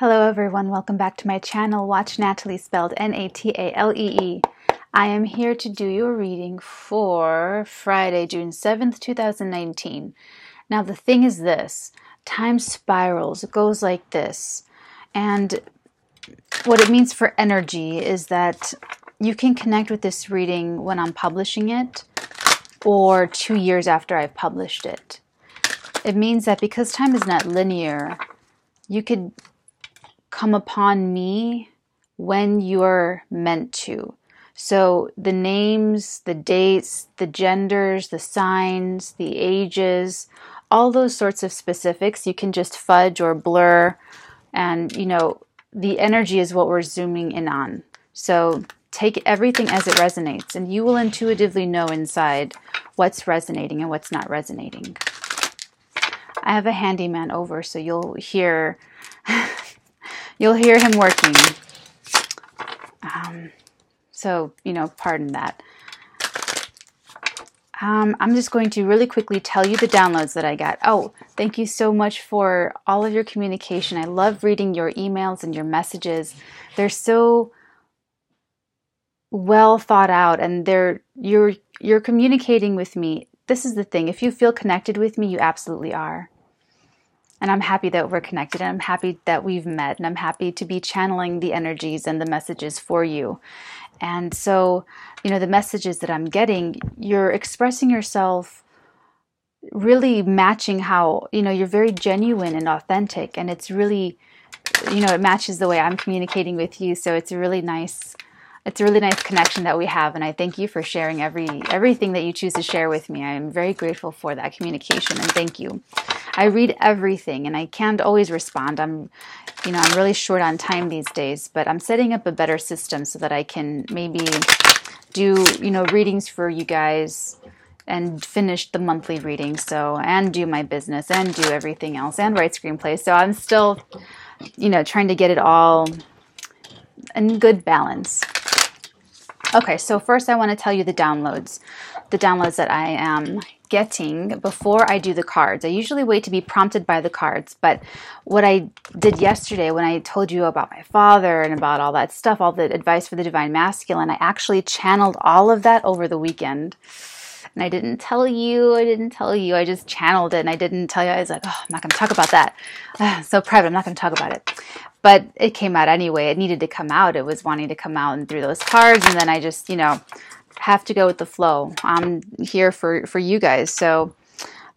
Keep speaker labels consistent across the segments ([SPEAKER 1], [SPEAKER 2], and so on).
[SPEAKER 1] Hello, everyone. Welcome back to my channel. Watch Natalee spelled N A T A L E E. I am here to do your reading for Friday, June 7th, 2019. Now, the thing is this time spirals, it goes like this. And what it means for energy is that you can connect with this reading when I'm publishing it or two years after I've published it. It means that because time is not linear, you could come upon me when you're meant to. So the names, the dates, the genders, the signs, the ages, all those sorts of specifics you can just fudge or blur and you know the energy is what we're zooming in on. So take everything as it resonates and you will intuitively know inside what's resonating and what's not resonating. I have a handyman over so you'll hear You'll hear him working. Um, so, you know, pardon that. Um, I'm just going to really quickly tell you the downloads that I got. Oh, thank you so much for all of your communication. I love reading your emails and your messages. They're so well thought out and they're you're you're communicating with me. This is the thing. If you feel connected with me, you absolutely are. And I'm happy that we're connected and I'm happy that we've met and I'm happy to be channeling the energies and the messages for you. And so, you know, the messages that I'm getting, you're expressing yourself really matching how, you know, you're very genuine and authentic and it's really you know, it matches the way I'm communicating with you, so it's a really nice it's a really nice connection that we have and I thank you for sharing every everything that you choose to share with me. I'm very grateful for that communication and thank you. I read everything and I can't always respond. I'm, you know, I'm really short on time these days, but I'm setting up a better system so that I can maybe do, you know, readings for you guys and finish the monthly reading. So, and do my business and do everything else and write screenplays. So I'm still, you know, trying to get it all in good balance. Okay, so first I want to tell you the downloads, the downloads that I am getting before I do the cards. I usually wait to be prompted by the cards, but what I did yesterday when I told you about my father and about all that stuff, all the advice for the divine masculine, I actually channeled all of that over the weekend. And I didn't tell you, I didn't tell you, I just channeled it and I didn't tell you. I was like, oh, I'm not going to talk about that. so private, I'm not going to talk about it. But it came out anyway. It needed to come out. It was wanting to come out and through those cards. And then I just, you know, have to go with the flow. I'm here for for you guys. So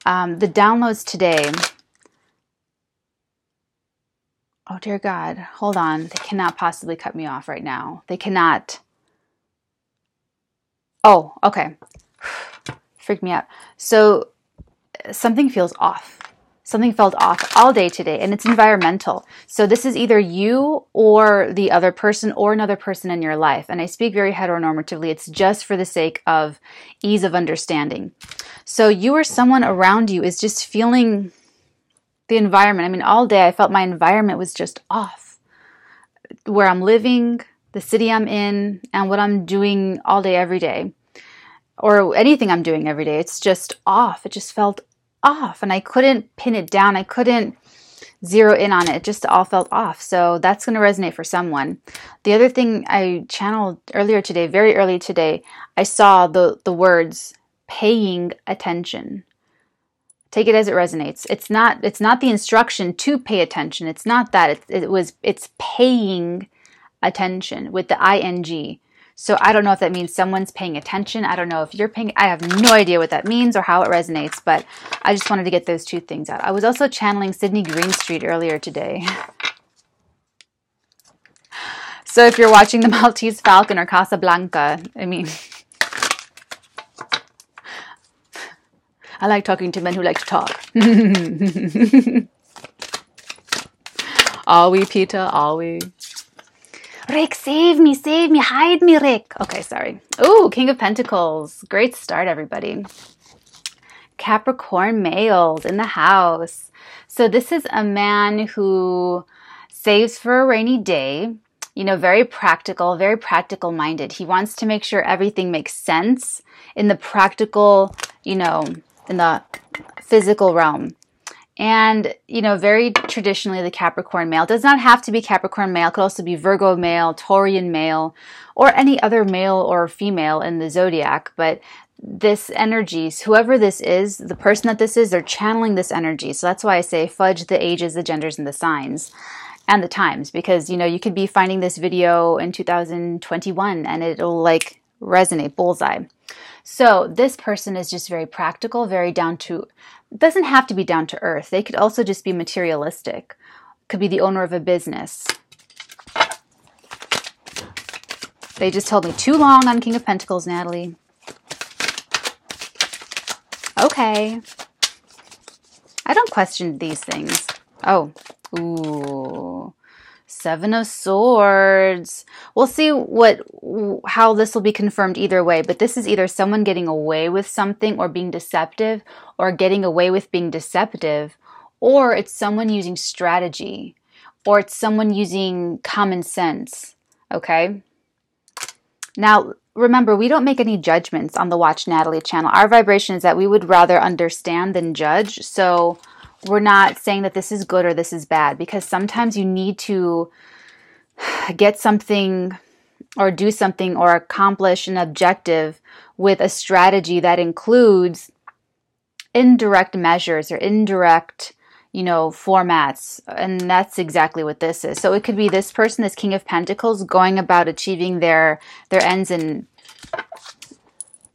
[SPEAKER 1] um, the downloads today. Oh dear God, hold on. They cannot possibly cut me off right now. They cannot. Oh, okay. Freak me out. So something feels off something felt off all day today and it's environmental. So this is either you or the other person or another person in your life. And I speak very heteronormatively. It's just for the sake of ease of understanding. So you or someone around you is just feeling the environment. I mean, all day I felt my environment was just off. Where I'm living, the city I'm in, and what I'm doing all day, every day, or anything I'm doing every day. It's just off. It just felt off and I couldn't pin it down. I couldn't zero in on it. It just all felt off. So that's going to resonate for someone. The other thing I channeled earlier today, very early today, I saw the, the words paying attention. Take it as it resonates. It's not it's not the instruction to pay attention. It's not that. It, it was it's paying attention with the ing. So I don't know if that means someone's paying attention. I don't know if you're paying. I have no idea what that means or how it resonates, but I just wanted to get those two things out. I was also channeling Sydney Greenstreet earlier today. So if you're watching the Maltese Falcon or Casablanca, I mean, I like talking to men who like to talk. are we, Peter? Are we? Rick, save me, save me, hide me, Rick. Okay, sorry. Oh, King of Pentacles. Great start, everybody. Capricorn males in the house. So, this is a man who saves for a rainy day, you know, very practical, very practical minded. He wants to make sure everything makes sense in the practical, you know, in the physical realm. And, you know, very traditionally, the Capricorn male does not have to be Capricorn male, it could also be Virgo male, Taurian male, or any other male or female in the zodiac. But this energy, whoever this is, the person that this is, they're channeling this energy. So that's why I say fudge the ages, the genders, and the signs and the times because you know you could be finding this video in 2021 and it'll like resonate bullseye so this person is just very practical very down to doesn't have to be down to earth. They could also just be materialistic. Could be the owner of a business. They just told me too long on king of pentacles natalee. Okay. I don't question these things. Oh Ooh. Seven of Swords. We'll see what how this will be confirmed either way, but this is either someone getting away with something or being deceptive or getting away with being deceptive or it's someone using strategy or it's someone using common sense, okay? Now, remember, we don't make any judgments on the Watch Natalee channel. Our vibration is that we would rather understand than judge. So, we're not saying that this is good or this is bad because sometimes you need to get something or do something or accomplish an objective with a strategy that includes indirect measures or indirect you know formats. And that's exactly what this is. So it could be this person this king of pentacles going about achieving their their ends in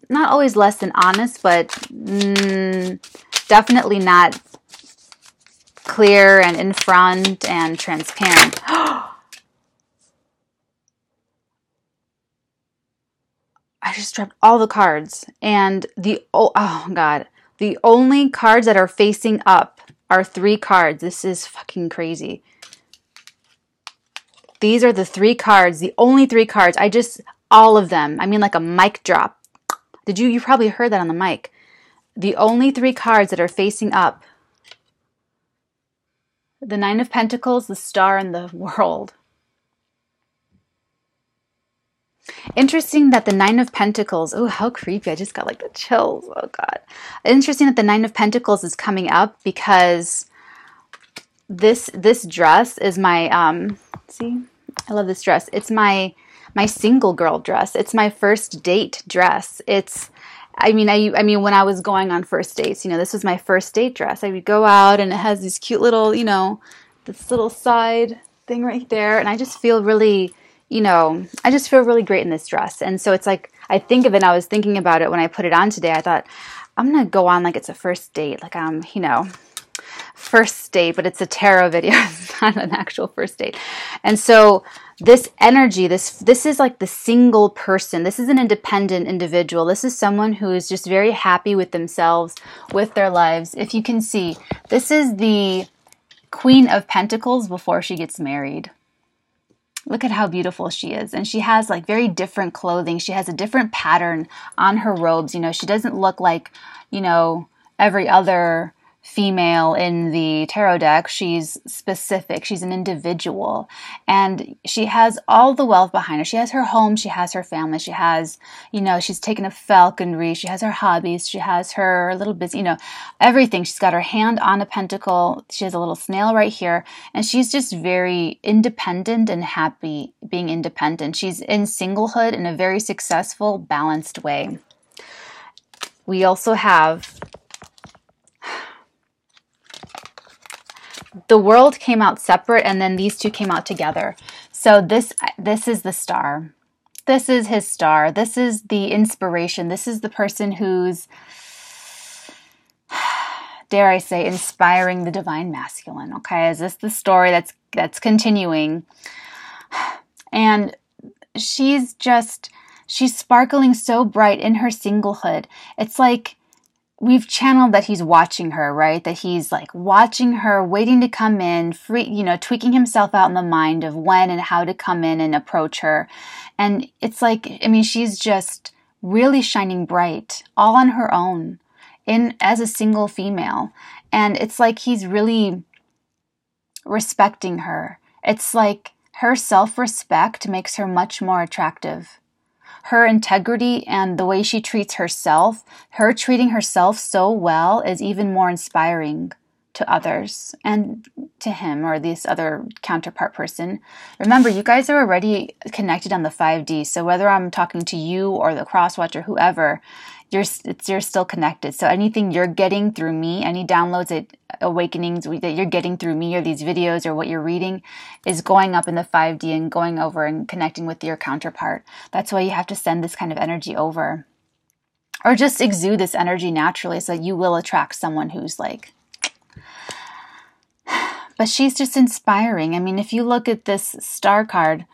[SPEAKER 1] not always less than honest but mm, definitely not clear and in front and transparent. I just dropped all the cards and the oh, oh god, the only cards that are facing up are three cards. This is fucking crazy. These are the three cards, the only three cards. I just all of them. I mean like a mic drop. Did you you probably heard that on the mic. The only three cards that are facing up the Nine of Pentacles, the star, and the world. Interesting that the Nine of Pentacles, oh, how creepy. I just got like the chills. Oh, God. Interesting that the Nine of Pentacles is coming up because this this dress is my um see i love this dress it's my my single girl dress it's my first date dress it's I mean, I, I mean, when I was going on first dates, you know, this was my first date dress. I would go out and it has these cute little, you know, this little side thing right there. And I just feel really, you know, I just feel really great in this dress. And so it's like, I think of it, I was thinking about it when I put it on today. I thought, I'm going to go on like it's a first date. Like I'm, you know, first date, but it's a tarot video. it's not an actual first date. And so this energy, this this is like the single person. This is an independent individual. This is someone who is just very happy with themselves, with their lives. If you can see, this is the Queen of Pentacles before she gets married. Look at how beautiful she is. And she has like very different clothing. She has a different pattern on her robes. You know, she doesn't look like, you know, every other female in the tarot deck. She's specific. She's an individual. And she has all the wealth behind her. She has her home. She has her family. She has, you know, she's taken a falconry. She has her hobbies. She has her little busy, you know, everything. She's got her hand on a pentacle. She has a little snail right here. And she's just very independent and happy being independent. She's in singlehood in a very successful, balanced way. We also have the world came out separate and then these two came out together. So this this is the star. This is his star. This is the inspiration. This is the person who's dare I say inspiring the divine masculine, okay? Is this the story that's that's continuing? And she's just she's sparkling so bright in her singlehood. It's like we've channeled that he's watching her, right? That he's like watching her, waiting to come in, free, you know, tweaking himself out in the mind of when and how to come in and approach her. And it's like, I mean, she's just really shining bright all on her own in as a single female. And it's like he's really respecting her. It's like her self-respect makes her much more attractive her integrity and the way she treats herself, her treating herself so well is even more inspiring to others and to him or this other counterpart person. Remember, you guys are already connected on the 5D. So whether I'm talking to you or the crosswatch or whoever, you're you're still connected. So anything you're getting through me, any downloads, that, awakenings that you're getting through me or these videos or what you're reading is going up in the 5D and going over and connecting with your counterpart. That's why you have to send this kind of energy over. Or just exude this energy naturally so you will attract someone who's like but she's just inspiring. I mean, if you look at this star card,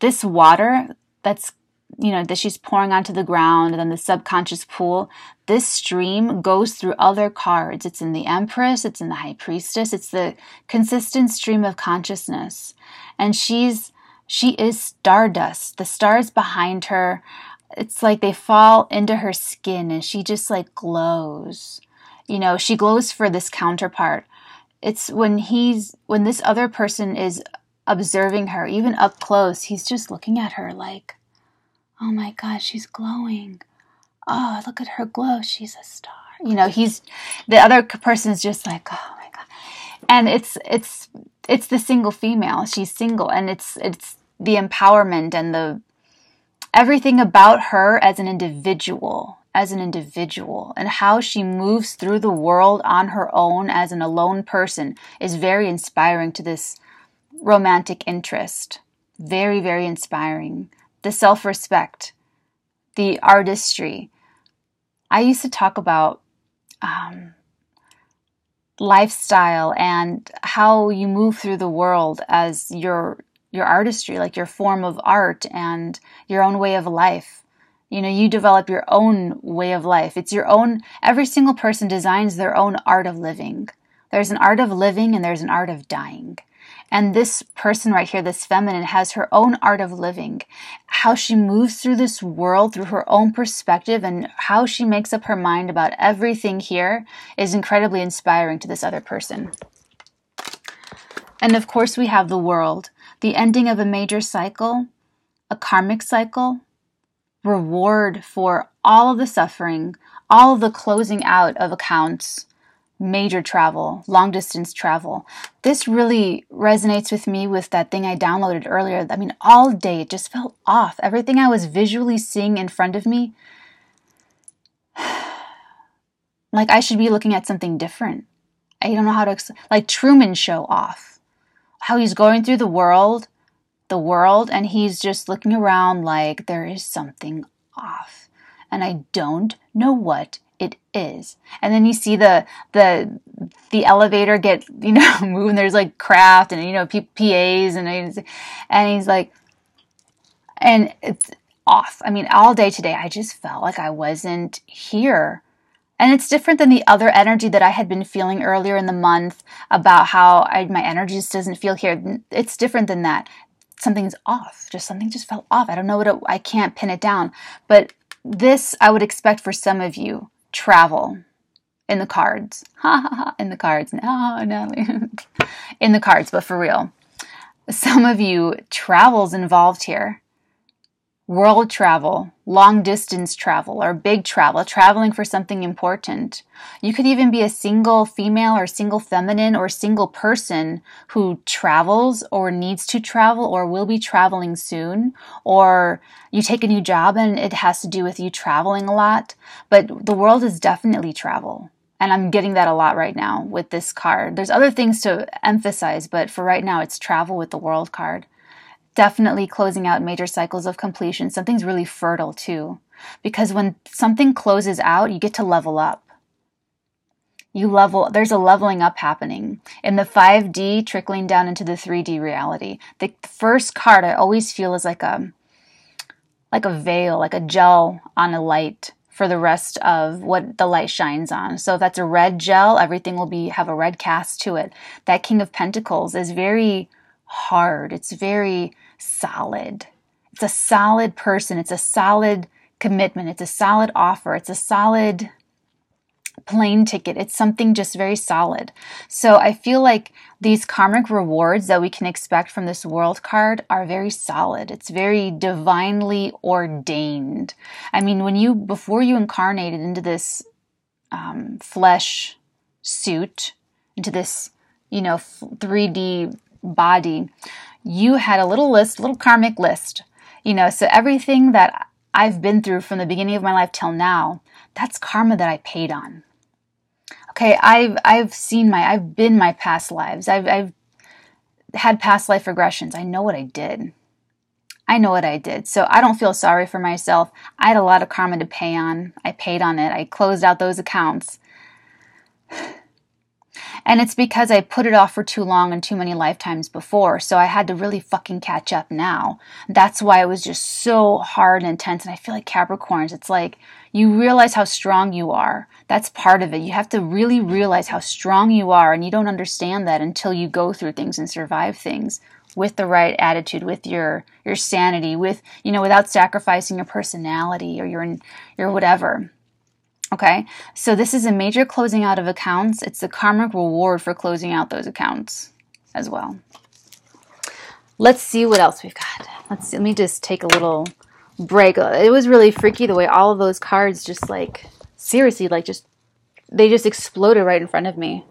[SPEAKER 1] this water that's you know that she's pouring onto the ground and then the subconscious pool. This stream goes through other cards. It's in the empress it's in the high priestess it's the consistent stream of consciousness. And she's she is stardust. The stars behind her it's like they fall into her skin and she just like glows. You know she glows for this counterpart. It's when he's when this other person is observing her even up close he's just looking at her like oh my god she's glowing. Oh look at her glow. She's a star. You know he's the other person's just like oh my god. And it's it's it's the single female. She's single and it's it's the empowerment and the everything about her as an individual as an individual and how she moves through the world on her own as an alone person is very inspiring to this romantic interest. Very very inspiring the self respect, the artistry. I used to talk about um, lifestyle and how you move through the world as your your artistry, like your form of art and your own way of life. You know, you develop your own way of life. It's your own, every single person designs their own art of living. There's an art of living and there's an art of dying. And this person right here, this feminine, has her own art of living. How she moves through this world through her own perspective and how she makes up her mind about everything here is incredibly inspiring to this other person. And of course, we have the world, the ending of a major cycle, a karmic cycle, reward for all of the suffering, all of the closing out of accounts, major travel, long distance travel. This really resonates with me with that thing I downloaded earlier. I mean, all day it just felt off. Everything I was visually seeing in front of me, like I should be looking at something different. I don't know how to, like Truman Show off. How he's going through the world, the world, and he's just looking around like there is something off. And I don't know what it is. And then you see the the the elevator get you know move and there's like craft and you know P- PAs and and he's like and it's off. I mean, all day today I just felt like I wasn't here. And it's different than the other energy that I had been feeling earlier in the month about how I, my energy just doesn't feel here. It's different than that. Something's off. Just something just fell off. I don't know what it, I can't pin it down. But this I would expect for some of you travel in the cards. Ha ha ha, in the cards. No, no, in the cards, but for real. Some of you, travel's involved here world travel, long distance travel, or big travel, traveling for something important. You could even be a single female or single feminine or single person who travels or needs to travel or will be traveling soon, or you take a new job and it has to do with you traveling a lot. But the world is definitely travel. And I'm getting that a lot right now with this card. There's other things to emphasize, but for right now, it's travel with the world card definitely closing out major cycles of completion. Something's really fertile too. Because when something closes out, you get to level up. You level, there's a leveling up happening in the 5D trickling down into the 3D reality. The first card I always feel is like a, like a veil, like a gel on a light for the rest of what the light shines on. So if that's a red gel, everything will be have a red cast to it. That King of Pentacles is very hard. It's very solid. It's a solid person. It's a solid commitment. It's a solid offer. It's a solid plane ticket. It's something just very solid. So I feel like these karmic rewards that we can expect from this world card are very solid. It's very divinely ordained. I mean, when you, before you incarnated into this um, flesh suit, into this, you know, 3D body, you had a little list, little karmic list. You know, so everything that I've been through from the beginning of my life till now, that's karma that I paid on. Okay, I've I've seen my I've been my past lives. I've I've had past life regressions. I know what I did. I know what I did. So I don't feel sorry for myself. I had a lot of karma to pay on. I paid on it. I closed out those accounts. And it's because I put it off for too long and too many lifetimes before. So I had to really fucking catch up now. That's why it was just so hard and intense. And I feel like Capricorns, it's like you realize how strong you are. That's part of it. You have to really realize how strong you are. And you don't understand that until you go through things and survive things with the right attitude, with your your sanity, with you know, without sacrificing your personality or your your whatever. Okay, so this is a major closing out of accounts. It's the karmic reward for closing out those accounts as well. Let's see what else we've got. Let's see. Let me just take a little break. It was really freaky the way all of those cards just like seriously like just they just exploded right in front of me.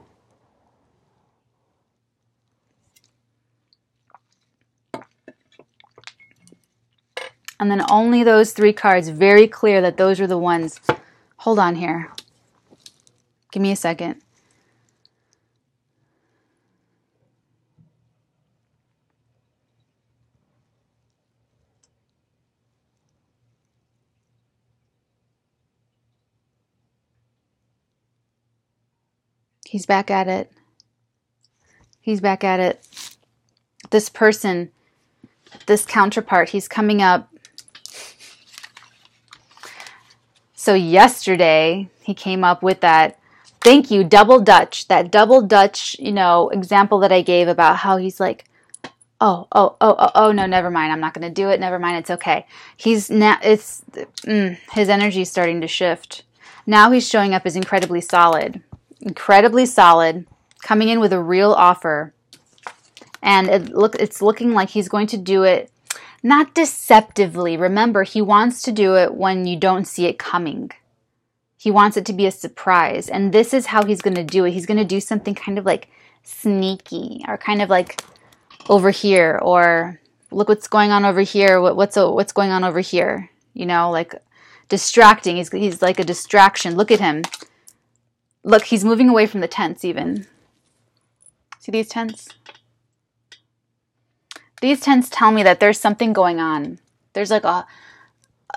[SPEAKER 1] And then only those three cards, very clear that those are the ones Hold on here. Give me a second. He's back at it. He's back at it. This person, this counterpart, he's coming up So yesterday he came up with that thank you double dutch. That double dutch you know example that i gave about how he's like oh oh oh oh, oh no never mind. I'm not going to do it. Never mind. It's okay. He's now it's mm, his energy is starting to shift. Now he's showing up as incredibly solid. Incredibly solid coming in with a real offer. And it look it's looking like he's going to do it not deceptively. Remember, he wants to do it when you don't see it coming. He wants it to be a surprise. And this is how he's going to do it. He's going to do something kind of like sneaky or kind of like over here or look what's going on over here. What, what's, uh, what's going on over here? You know, like distracting. He's, he's like a distraction. Look at him. Look, he's moving away from the tents even. See these tents? These tents tell me that there's something going on. There's like a,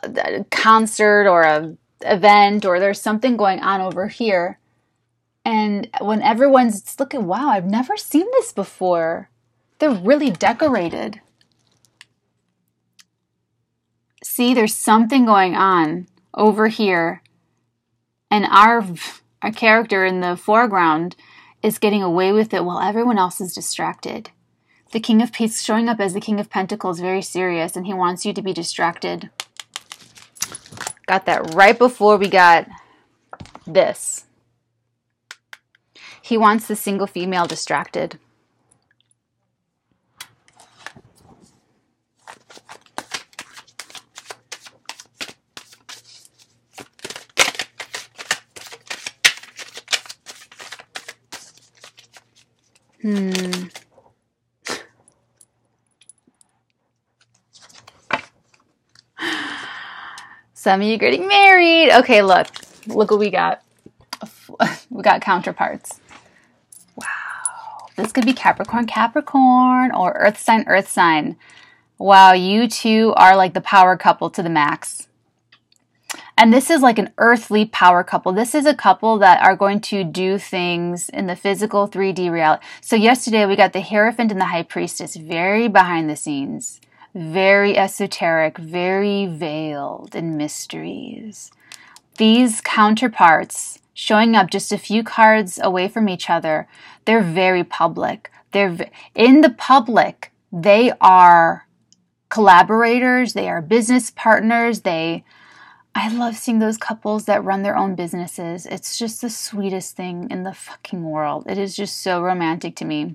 [SPEAKER 1] a concert or a event or there's something going on over here. And when everyone's looking, wow, I've never seen this before. They're really decorated. See, there's something going on over here. And our our character in the foreground is getting away with it while everyone else is distracted the King of Peace showing up as the King of Pentacles very serious and he wants you to be distracted. Got that right before we got this. He wants the single female distracted. Hmm. Some of you getting married. Okay, look. Look what we got. We got counterparts. Wow. This could be Capricorn, Capricorn, or Earth sign, Earth sign. Wow, you two are like the power couple to the max. And this is like an earthly power couple. This is a couple that are going to do things in the physical 3D reality. So yesterday we got the Hierophant and the High Priestess, very behind the scenes very esoteric, very veiled in mysteries. These counterparts showing up just a few cards away from each other, they're very public. They're in the public, they are collaborators, they are business partners, they I love seeing those couples that run their own businesses. It's just the sweetest thing in the fucking world. It is just so romantic to me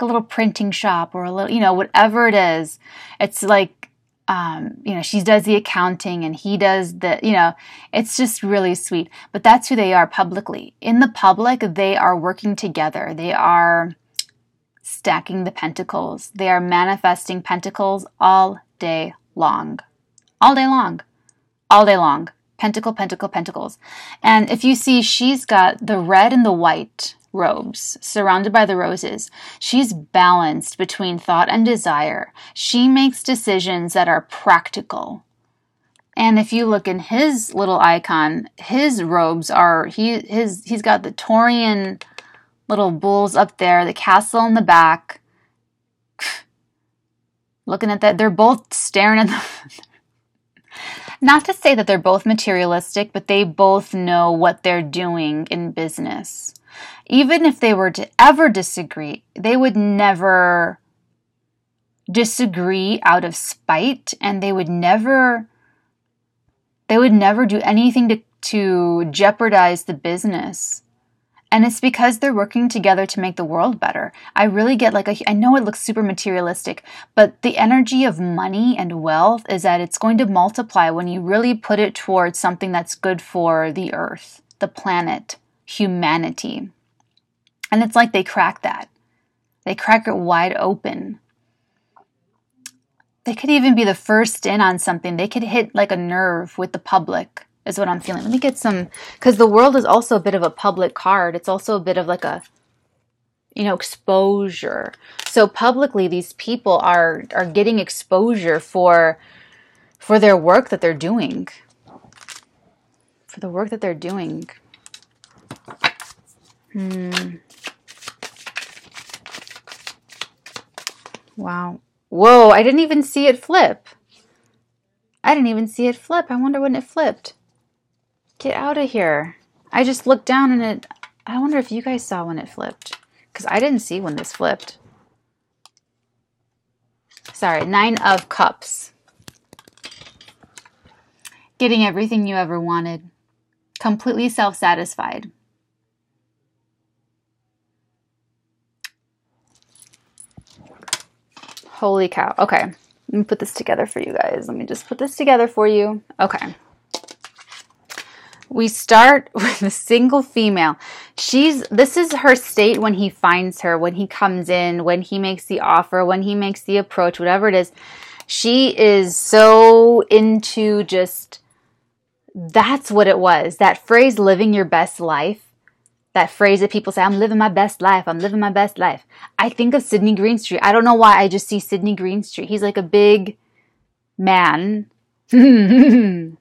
[SPEAKER 1] a little printing shop or a little, you know, whatever it is. It's like um, you know, she does the accounting and he does the, you know, it's just really sweet. But that's who they are publicly. In the public, they are working together. They are stacking the pentacles. They are manifesting pentacles all day long. All day long. All day long. Pentacle, pentacle, pentacles. And if you see, she's got the red and the white robes, surrounded by the roses. She's balanced between thought and desire. She makes decisions that are practical. And if you look in his little icon, his robes are he his he's got the Taurian little bulls up there, the castle in the back. Looking at that, they're both staring at the Not to say that they're both materialistic, but they both know what they're doing in business even if they were to ever disagree, they would never disagree out of spite and they would never they would never do anything to to jeopardize the business. And it's because they're working together to make the world better. I really get like a, I know it looks super materialistic, but the energy of money and wealth is that it's going to multiply when you really put it towards something that's good for the earth, the planet, humanity. And it's like they crack that. They crack it wide open. They could even be the first in on something. They could hit like a nerve with the public, is what I'm feeling. Let me get some, because the world is also a bit of a public card. It's also a bit of like a, you know, exposure. So publicly, these people are are getting exposure for for their work that they're doing. For the work that they're doing. Hmm. Wow. Whoa, I didn't even see it flip. I didn't even see it flip. I wonder when it flipped. Get out of here. I just looked down and it. I wonder if you guys saw when it flipped. Because I didn't see when this flipped. Sorry, Nine of Cups. Getting everything you ever wanted. Completely self satisfied. Holy cow. Okay. Let me put this together for you guys. Let me just put this together for you. Okay. We start with a single female. She's this is her state when he finds her, when he comes in, when he makes the offer, when he makes the approach, whatever it is. She is so into just that's what it was. That phrase living your best life that phrase that people say, I'm living my best life. I'm living my best life. I think of Sydney Greenstreet. I don't know why I just see Sydney Greenstreet. He's like a big man.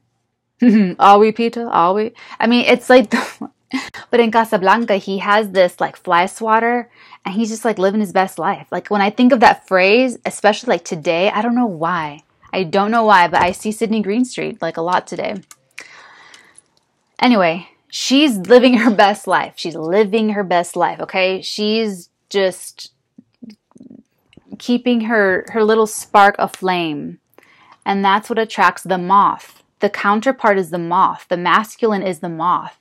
[SPEAKER 1] are we, Peter? Are we? I mean, it's like, but in Casablanca, he has this like fly swatter and he's just like living his best life. Like when I think of that phrase, especially like today, I don't know why. I don't know why, but I see Sydney Greenstreet like a lot today. Anyway, she's living her best life. She's living her best life, okay? She's just keeping her her little spark aflame. And that's what attracts the moth. The counterpart is the moth. The masculine is the moth.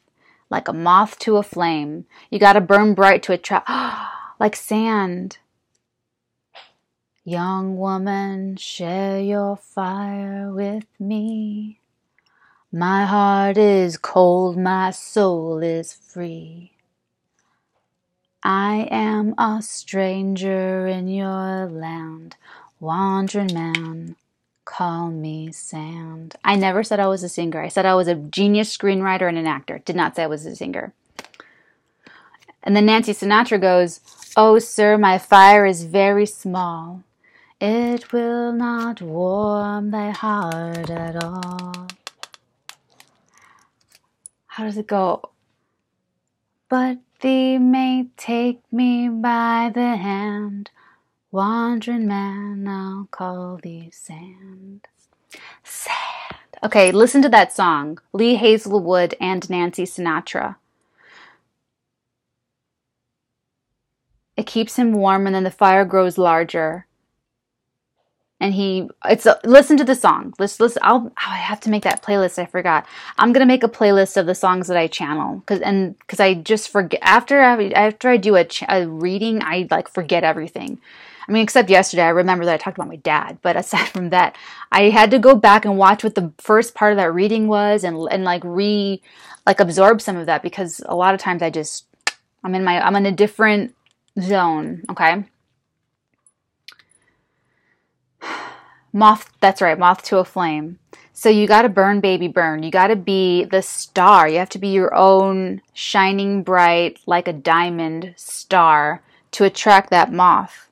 [SPEAKER 1] Like a moth to a flame. You got to burn bright to attract like sand. Young woman, share your fire with me. My heart is cold, my soul is free. I am a stranger in your land, wandering man, call me sand. I never said I was a singer. I said I was a genius screenwriter and an actor. Did not say I was a singer. And then Nancy Sinatra goes, Oh, sir, my fire is very small. It will not warm thy heart at all how does it go? But thee may take me by the hand, wandering man, I'll call thee sand. Sand. Okay, listen to that song. Lee Hazlewood and Nancy Sinatra. It keeps him warm and then the fire grows larger and he it's a, listen to the song let's listen i'll oh, i have to make that playlist i forgot i'm gonna make a playlist of the songs that i channel because and because i just forget after I, after i do a, ch- a reading i like forget everything I mean, except yesterday, I remember that I talked about my dad. But aside from that, I had to go back and watch what the first part of that reading was, and and like re like absorb some of that because a lot of times I just I'm in my I'm in a different zone. Okay. Moth. That's right. Moth to a flame. So you got to burn, baby, burn. You got to be the star. You have to be your own shining bright, like a diamond star to attract that moth.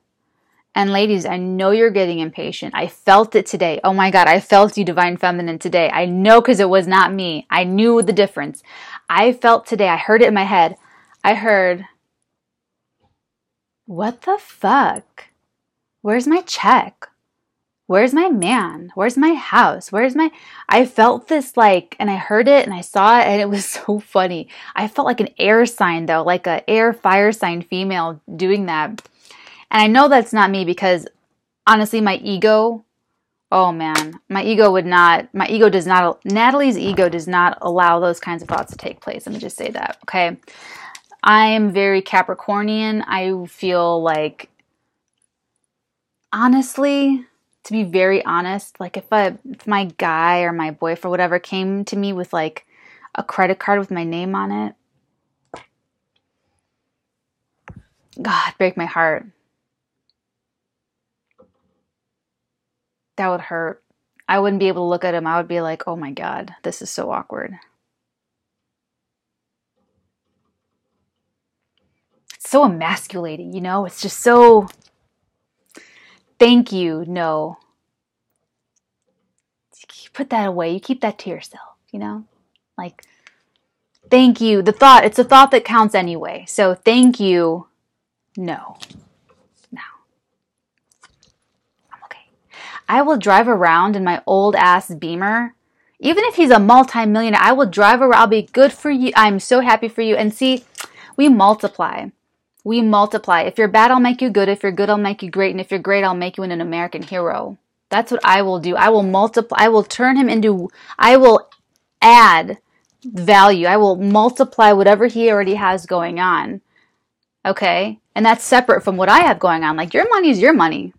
[SPEAKER 1] And ladies, I know you're getting impatient. I felt it today. Oh my God, I felt you, divine feminine, today. I know because it was not me. I knew the difference. I felt today, I heard it in my head. I heard, what the fuck? Where's my check? Where's my man? Where's my house? Where's my. I felt this like, and I heard it and I saw it and it was so funny. I felt like an air sign though, like a air fire sign female doing that. And I know that's not me because honestly, my ego, oh man, my ego would not, my ego does not, Natalee's ego does not allow those kinds of thoughts to take place. Let me just say that, okay? I am very Capricornian. I feel like, honestly, to be very honest, like if a if my guy or my boyfriend whatever came to me with like a credit card with my name on it, God, break my heart. That would hurt. I wouldn't be able to look at him. I would be like, "Oh my god, this is so awkward." It's so emasculating, you know? It's just so Thank you. No. Put that away. You keep that to yourself, you know? Like, thank you. The thought, it's a thought that counts anyway. So thank you. No. No. I'm okay. I will drive around in my old ass beamer. Even if he's a multimillionaire, I will drive around. I'll be good for you. I'm so happy for you. And see, we multiply we multiply. If you're bad, I'll make you good. If you're good, I'll make you great. And if you're great, I'll make you an American hero. That's what I will do. I will multiply. I will turn him into, I will add value. I will multiply whatever he already has going on. Okay? And that's separate from what I have going on. Like your money is your money.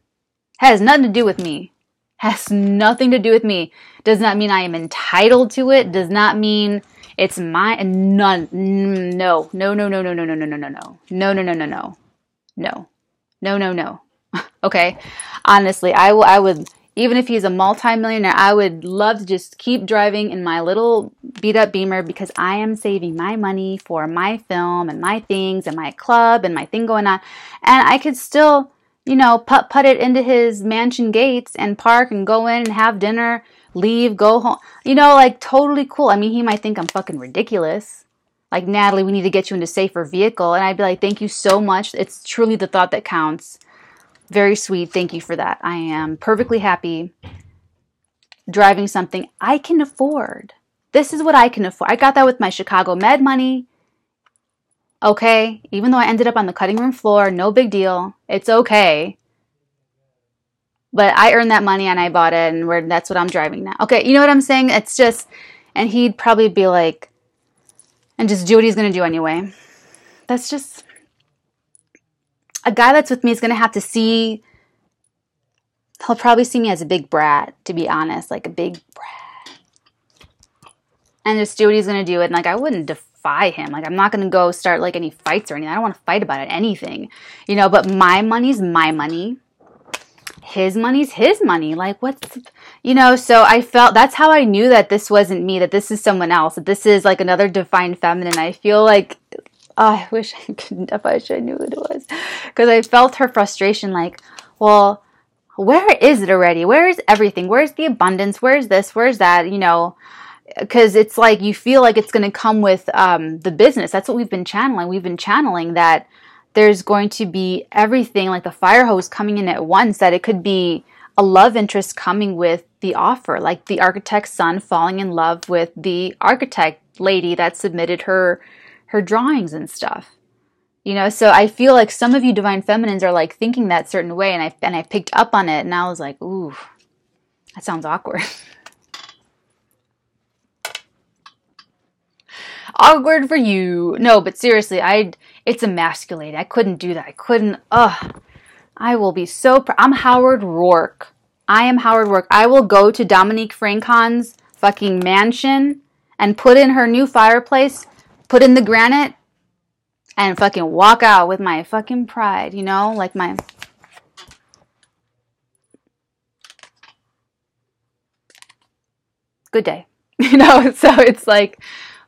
[SPEAKER 1] Has nothing to do with me. Has nothing to do with me. Does not mean I am entitled to it. Does not mean it's my none. No, no, no, no, no, no, no, no, no, no, no, no, no, no, no, no, no, no, no, no. Okay, honestly, I will. I would even if he's a multimillionaire, I would love to just keep driving in my little beat up Beamer because I am saving my money for my film and my things and my club and my thing going on. And I could still, you know, put put it into his mansion gates and park and go in and have dinner leave, go home. You know, like totally cool. I mean, he might think I'm fucking ridiculous. Like, Natalee, we need to get you into safer vehicle. And I'd be like, thank you so much. It's truly the thought that counts. Very sweet. Thank you for that. I am perfectly happy driving something I can afford. This is what I can afford. I got that with my Chicago Med money. Okay, even though I ended up on the cutting room floor, no big deal. It's okay. But I earned that money and I bought it, and that's what I'm driving now. Okay, you know what I'm saying? It's just, and he'd probably be like, and just do what he's gonna do anyway. That's just a guy that's with me is gonna have to see. He'll probably see me as a big brat, to be honest, like a big brat, and just do what he's gonna do. And like, I wouldn't defy him. Like, I'm not gonna go start like any fights or anything. I don't want to fight about it, anything, you know. But my money's my money his money's his money. Like, what's, you know, so I felt that's how I knew that this wasn't me, that this is someone else, that this is like another divine feminine. I feel like, oh, I wish I could, I wish I knew it was. Because I felt her frustration, like, well, where is it already? Where is everything? Where's the abundance? Where's this? Where's that? You know, because it's like you feel like it's going to come with um, the business. That's what we've been channeling. We've been channeling that there's going to be everything like the fire hose coming in at once that it could be a love interest coming with the offer. Like the architect's son falling in love with the architect lady that submitted her her drawings and stuff. You know so i feel like some of you divine feminines are like thinking that certain way and i and i picked up on it and i was like ooh that sounds awkward. Awkward for you. No but seriously i it's emasculating. I couldn't do that. I couldn't. Ugh. I will be so pr- I'm Howard Roark. I am Howard Roark. I will go to Dominique Francon's fucking mansion and put in her new fireplace, put in the granite, and fucking walk out with my fucking pride, you know? Like my. Good day. You know? So it's like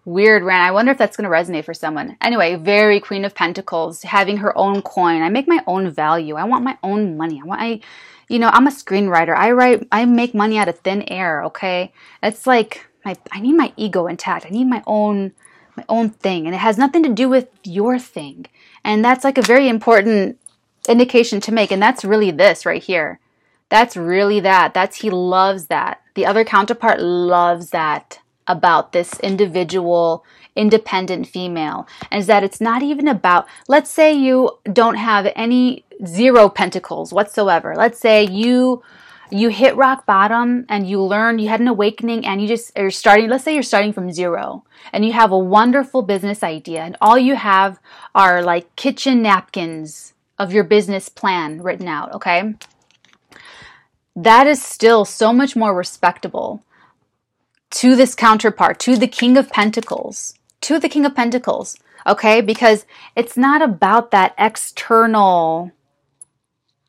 [SPEAKER 1] weird rant. I wonder if that's going to resonate for someone. Anyway, very Queen of Pentacles, having her own coin. I make my own value. I want my own money. I want I you know, I'm a screenwriter. I write I make money out of thin air, okay? It's like my I need my ego intact. I need my own my own thing and it has nothing to do with your thing. And that's like a very important indication to make and that's really this right here. That's really that. That's he loves that. The other counterpart loves that about this individual independent female is that it's not even about let's say you don't have any zero pentacles whatsoever. Let's say you you hit rock bottom and you learn you had an awakening and you just are starting let's say you're starting from zero and you have a wonderful business idea and all you have are like kitchen napkins of your business plan written out okay? That is still so much more respectable to this counterpart, to the King of Pentacles, to the King of Pentacles, okay? Because it's not about that external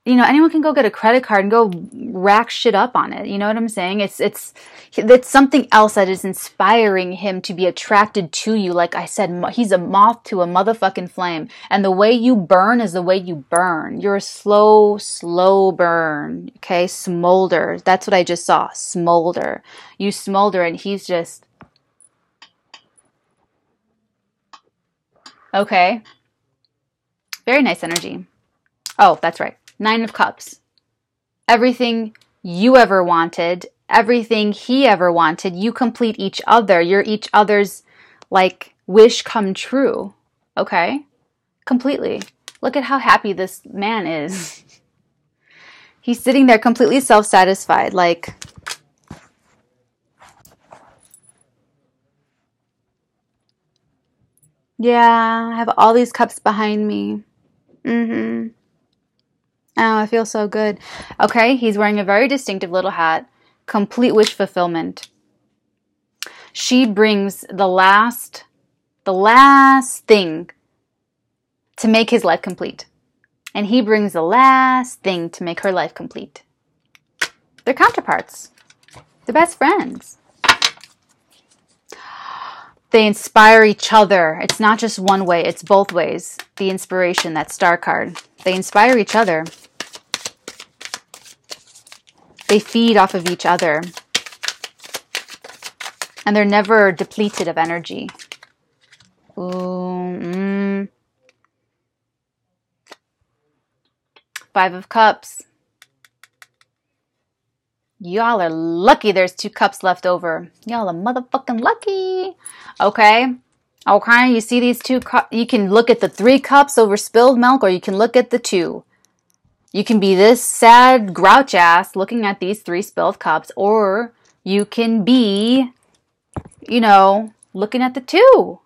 [SPEAKER 1] you know anyone can go get a credit card and go rack shit up on it. You know what i'm saying? It's it's it's something else that is inspiring him to be attracted to you. Like i said he's a moth to a motherfucking flame. And the way you burn is the way you burn. You're a slow slow burn okay? Smolder. That's what i just saw. Smolder. You smolder and he's just okay. Very nice energy. Oh that's right Nine of Cups. Everything you ever wanted, everything he ever wanted, you complete each other. You're each other's like wish come true. Okay? Completely. Look at how happy this man is. He's sitting there completely self satisfied. Like, yeah, I have all these cups behind me. Mm hmm. Oh, I feel so good. Okay, he's wearing a very distinctive little hat. Complete wish fulfillment. She brings the last, the last thing to make his life complete. And he brings the last thing to make her life complete. They're counterparts. They're best friends. They inspire each other. It's not just one way, it's both ways. The inspiration, that star card. They inspire each other. They feed off of each other. And they're never depleted of energy. Ooh, mm. Five of Cups. Y'all are lucky there's two cups left over. Y'all are motherfucking lucky. Okay. Okay, you see these two cups? You can look at the three cups over spilled milk or you can look at the two. You can be this sad grouch ass looking at these three spilled cups, or you can be, you know, looking at the two.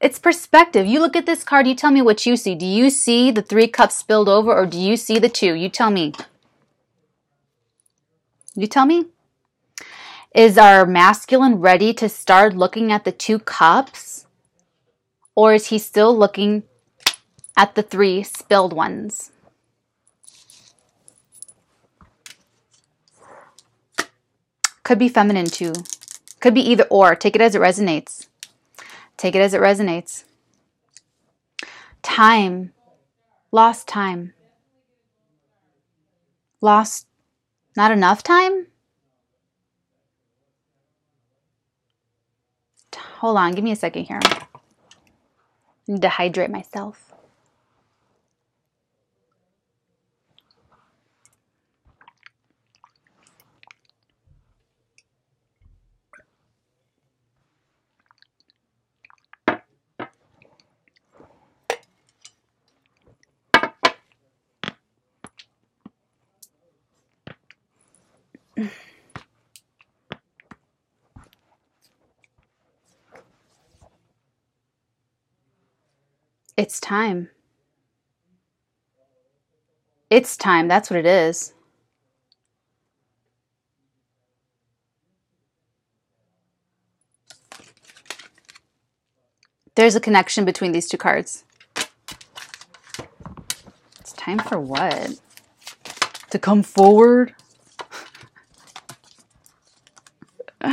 [SPEAKER 1] It's perspective. You look at this card, you tell me what you see. Do you see the three cups spilled over, or do you see the two? You tell me. You tell me. Is our masculine ready to start looking at the two cups? Or is he still looking at the three spilled ones? Could be feminine too. Could be either or. Take it as it resonates. Take it as it resonates. Time. Lost time. Lost not enough time? Hold on, give me a second here. I need to hydrate myself. It's time. It's time. That's what it is. There's a connection between these two cards. It's time for what? To come forward?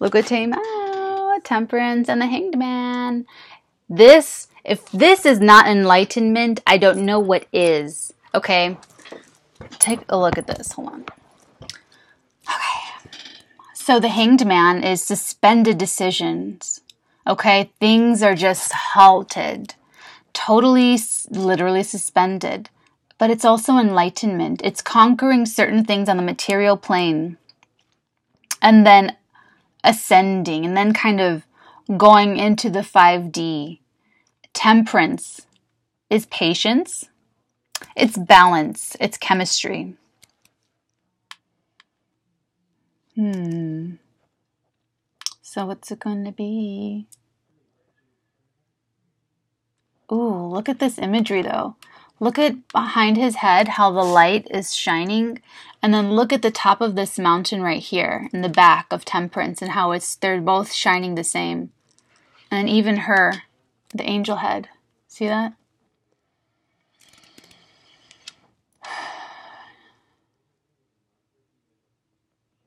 [SPEAKER 1] Look at Tame out, Temperance and the Hanged Man. This, if this is not enlightenment, I don't know what is. Okay, take a look at this. Hold on. Okay, so the Hanged Man is suspended decisions. Okay, things are just halted, totally, literally suspended. But it's also enlightenment. It's conquering certain things on the material plane and then ascending and then kind of going into the 5D. Temperance is patience, it's balance, it's chemistry. Hmm. So what's it going to be? Ooh, look at this imagery though. Look at behind his head how the light is shining and then look at the top of this mountain right here in the back of Temperance and how it's they're both shining the same. And even her, the angel head. See that?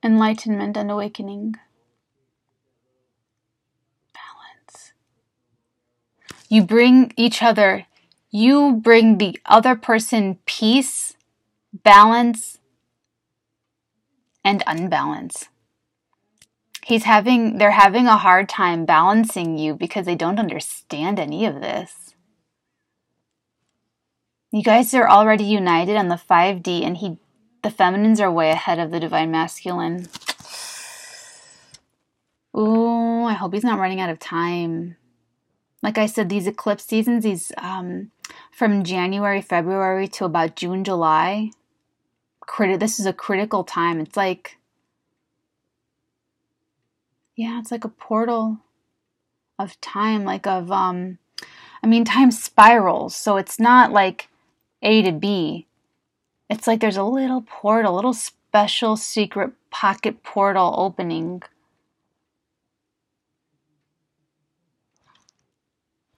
[SPEAKER 1] Enlightenment and awakening. Balance. You bring each other, you bring the other person peace, balance, and unbalance. He's having, they're having a hard time balancing you because they don't understand any of this. You guys are already united on the 5D, and he, the feminines are way ahead of the divine masculine. Ooh, I hope he's not running out of time like I said, these eclipse seasons, these um, from January, February to about June, July. Criti- this is a critical time. It's like, yeah, it's like a portal of time, like of, um, I mean, time spirals. So it's not like A to B. It's like there's a little portal, a little special secret pocket portal opening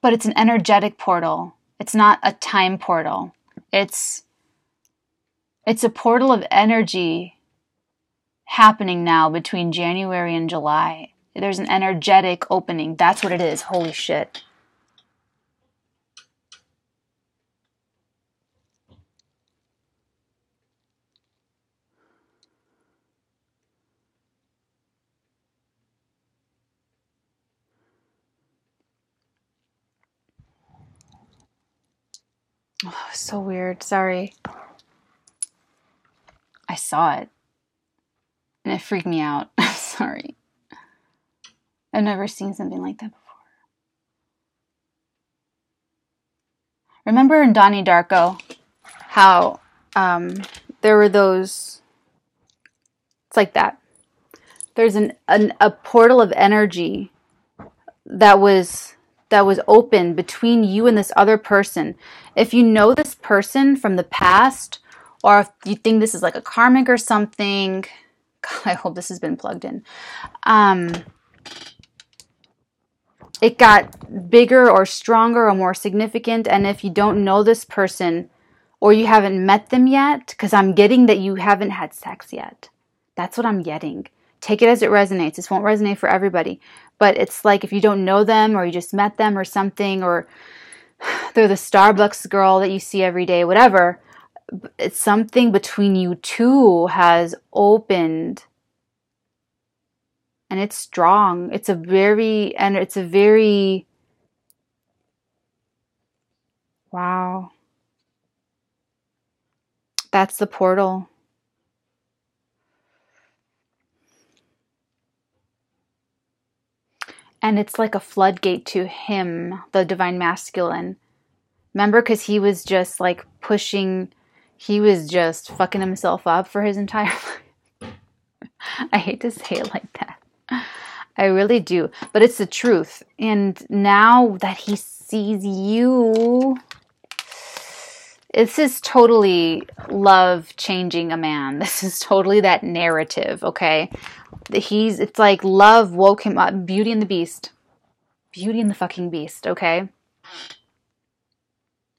[SPEAKER 1] but it's an energetic portal. It's not a time portal. It's it's a portal of energy happening now between January and July. There's an energetic opening. That's what it is. Holy shit. Oh, so weird. Sorry. I saw it. And it freaked me out. I'm sorry. I've never seen something like that before. Remember in Donnie Darko how um, there were those. It's like that. There's an, an a portal of energy that was that was open between you and this other person. If you know this person from the past, or if you think this is like a karmic or something, God, I hope this has been plugged in. Um, it got bigger or stronger or more significant. And if you don't know this person or you haven't met them yet, because I'm getting that you haven't had sex yet. That's what I'm getting. Take it as it resonates. This won't resonate for everybody but it's like if you don't know them or you just met them or something or they're the Starbucks girl that you see every day, whatever, something between you two has opened and it's strong. It's a very, and it's a very, wow. That's the portal. and it's like a floodgate to him, the divine masculine. Remember, because he was just like pushing, he was just fucking himself up for his entire life. I hate to say it like that. I really do, but it's the truth. And now that he sees you, this is totally love changing a man. This is totally that narrative, okay? He's it's like love woke him up. Beauty and the Beast. Beauty and the fucking Beast, okay?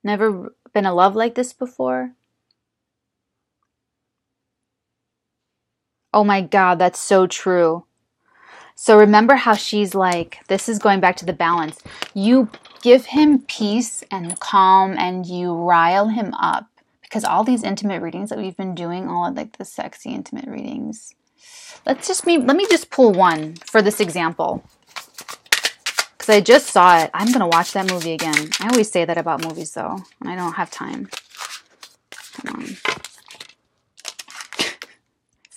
[SPEAKER 1] Never been a love like this before? Oh my god, that's so true. So remember how she's like, this is going back to the balance. You give him peace and calm and you rile him up because all these intimate readings that we've been doing, all of like the sexy intimate readings. Let's just me let me just pull one for this example. Cuz I just saw it. I'm going to watch that movie again. I always say that about movies though, and I don't have time. Come on.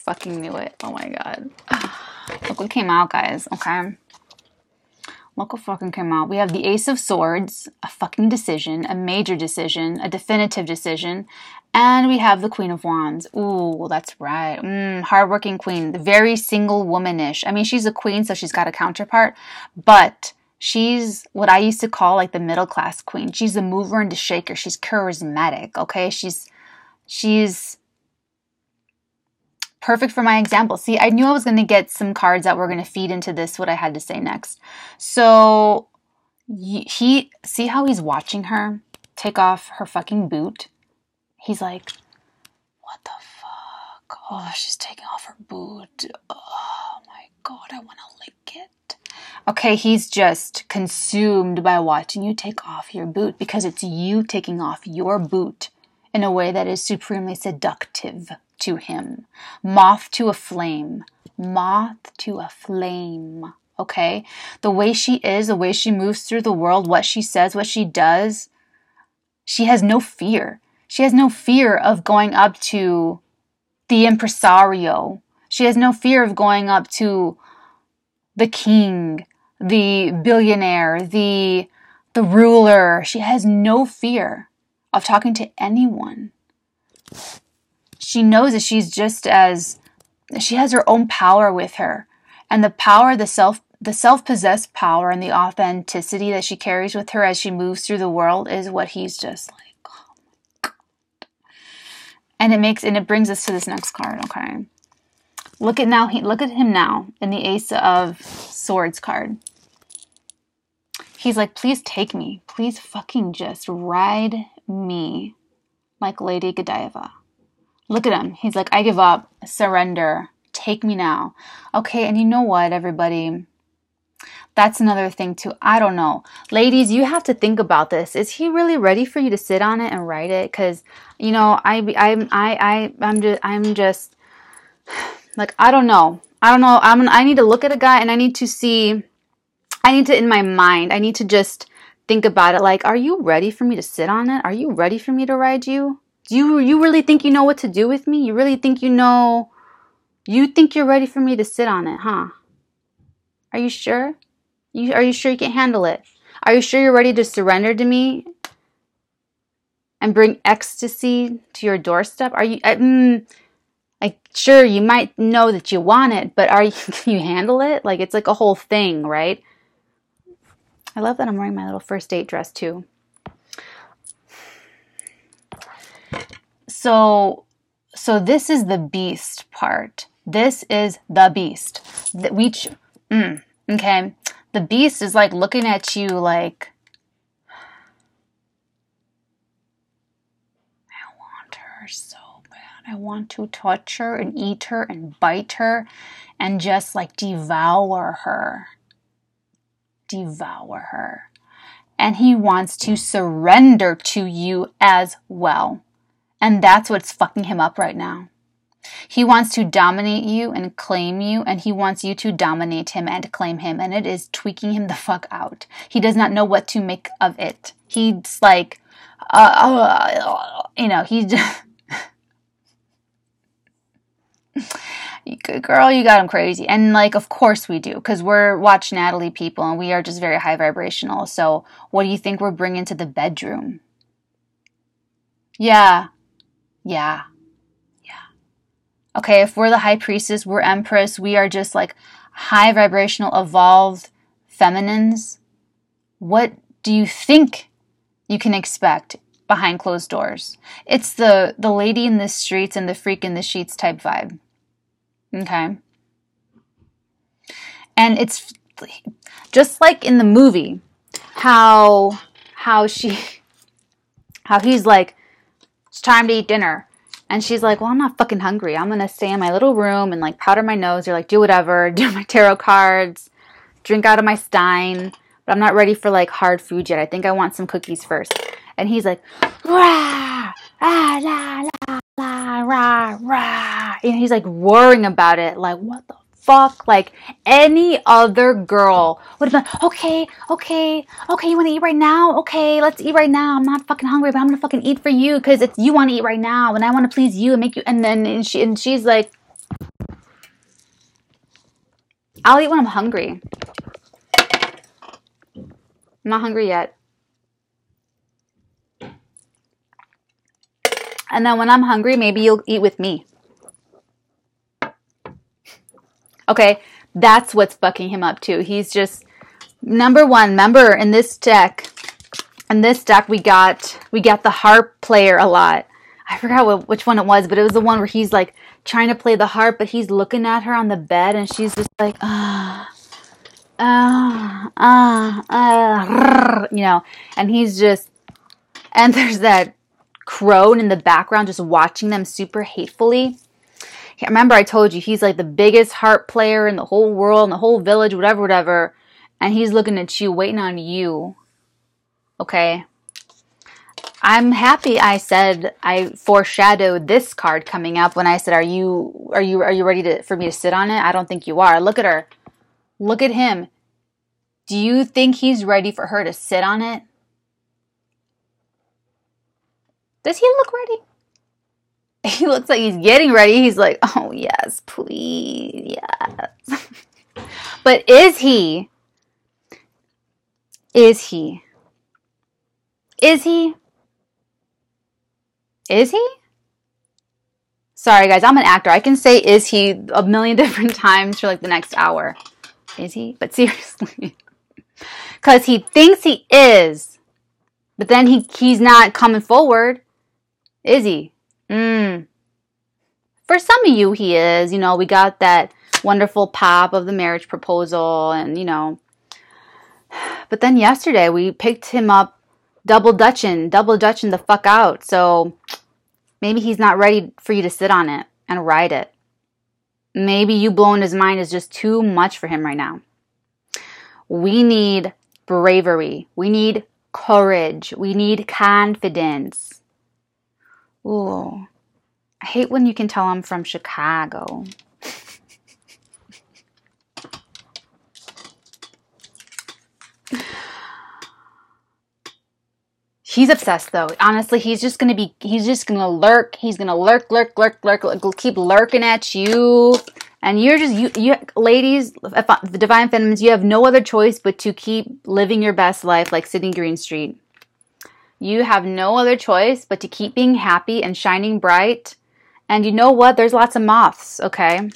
[SPEAKER 1] Fucking knew it. Oh my god. Look what came out, guys, okay? Look what fucking came out. We have the Ace of Swords, a fucking decision, a major decision, a definitive decision, and we have the Queen of Wands. Ooh, that's right. Mm, hardworking queen, the very single womanish. I mean, she's a queen, so she's got a counterpart, but she's what I used to call like the middle class queen. She's a mover and a shaker. She's charismatic. Okay, she's she's perfect for my example. See, I knew I was going to get some cards that were going to feed into this, what I had to say next. So he, see how he's watching her take off her fucking boot? He's like, what the fuck? Oh, she's taking off her boot. Oh my god, I want to lick it. Okay, he's just consumed by watching you take off your boot because it's you taking off your boot in a way that is supremely seductive to him. Moth to a flame. Moth to a flame. Okay? The way she is, the way she moves through the world, what she says, what she does, she has no fear. She has no fear of going up to the impresario. She has no fear of going up to the king, the billionaire, the the ruler. She has no fear of talking to anyone she knows that she's just as she has her own power with her. And the power the self the self-possessed power and the authenticity that she carries with her as she moves through the world is what he's just like oh and it makes and it brings us to this next card okay? Look at now he look at him now in the ace of swords card. He's like please take me. Please fucking just ride me like lady godiva Look at him. He's like, I give up, surrender, take me now. Okay, and you know what, everybody? That's another thing too. I don't know. Ladies, you have to think about this. Is he really ready for you to sit on it and write it? Cuz you know, I I I I I'm just I'm just like I don't know. I don't know. I'm I need to look at a guy and I need to see I need to in my mind. I need to just think about it like are you ready for me to sit on it? Are you ready for me to ride you? Do you you really think you know what to do with me? You really think you know you think you're ready for me to sit on it, huh? Are you sure? You are you sure you can handle it? Are you sure you're ready to surrender to me and bring ecstasy to your doorstep? Are you I, mm, like sure you might know that you want it, but are you can you handle it? Like it's like a whole thing, right? I love that I'm wearing my little first date dress too. So, so this is the beast part. This is the beast. That we, mm, okay. The beast is like looking at you like, I want her so bad. I want to touch her and eat her and bite her and just like devour her. Devour her. And he wants to surrender to you as well. And that's what's fucking him up right now. He wants to dominate you and claim you, and he wants you to dominate him and claim him, and it is tweaking him the fuck out. He does not know what to make of it. He's like, uh, uh, you know, he's just. girl, you got him crazy. And like, of course we do, because we're watch Natalee people and we are just very high vibrational. So, what do you think we're bringing to the bedroom? Yeah, yeah. Yeah. Okay, if we're the high priestess, we're empress, we are just like high vibrational, evolved feminines. What do you think you can expect behind closed doors. It's the the lady in the streets and the freak in the sheets type vibe. Okay. And it's just like in the movie how how she how he's like it's time to eat dinner. And she's like well i'm not fucking hungry. I'm gonna stay in my little room and like powder my nose or like do whatever do my tarot cards drink out of my stein. But i'm not ready for like hard food yet. I think i want some cookies first. And he's like rah, ah, la, la, la, rah, rah. and he's like roaring about it. Like what the fuck like any other girl. Would have been okay okay okay you want to eat right now? Okay let's eat right now. I'm not fucking hungry but i'm gonna fucking eat for you because it's you want to eat right now and i want to please you and make you and then and she and she's like i'll eat when i'm hungry. I'm not hungry yet. And then when i'm hungry maybe you'll eat with me Okay, that's what's bucking him up too. He's just number one. Remember in this deck, in this deck we got we got the harp player a lot. I forgot what, which one it was, but it was the one where he's like trying to play the harp, but he's looking at her on the bed, and she's just like ah. Ah, ah, ah, you know, and he's just, and there's that crone in the background just watching them super hatefully remember I told you he's like the biggest harp player in the whole world, in the whole village, whatever, whatever. And he's looking at you, waiting on you. Okay. I'm happy I said I foreshadowed this card coming up when I said, "Are you are you are you ready to for me to sit on it?" I don't think you are. Look at her. Look at him. Do you think he's ready for her to sit on it? Does he look ready? he looks like he's getting ready. He's like, oh, yes, please, yes. but is he? Is he? Is he? Is he? Sorry, guys, I'm an actor. I can say is he a million different times for like the next hour. Is he? But seriously. Because he thinks he is, but then he, he's not coming forward. Is he? Mm. For some of you, he is. You know, we got that wonderful pop of the marriage proposal, and you know. But then yesterday, we picked him up double dutching, double dutching the fuck out. So maybe he's not ready for you to sit on it and ride it. Maybe you blowing his mind is just too much for him right now. We need bravery. We need courage. We need confidence. Ooh. I hate when you can tell I'm from Chicago. He's obsessed though. Honestly, he's just gonna be, he's just gonna lurk. He's gonna lurk, lurk, lurk, lurk, lurk keep lurking at you. And you're just, you, you ladies, the divine feminines, you have no other choice but to keep living your best life like Sydney Greenstreet. You have no other choice but to keep being happy and shining bright. And you know what? There's lots of moths, okay?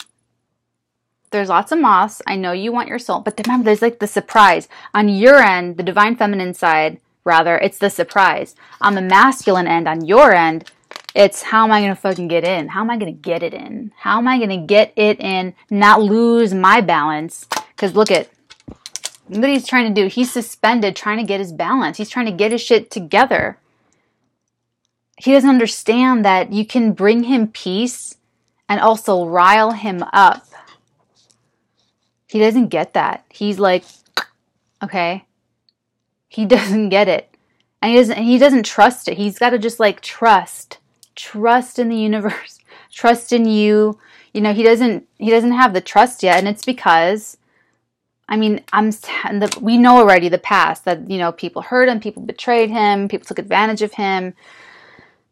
[SPEAKER 1] There's lots of moths. I know you want your soul, but remember, there's like the surprise. On your end, the divine feminine side, rather, it's the surprise. On the masculine end, on your end, it's how am I going to fucking get in? How am I going to get it in? How am I going to get it in, not lose my balance? Because look at what he's trying to do. He's suspended trying to get his balance. He's trying to get his shit together. He doesn't understand that you can bring him peace and also rile him up. He doesn't get that. He's like, okay. He doesn't get it. And he doesn't he doesn't trust it. He's got to just like trust. Trust in the universe. Trust in you. You know, he doesn't he doesn't have the trust yet and it's because I mean, I'm the, we know already the past that you know people hurt him, people betrayed him, people took advantage of him,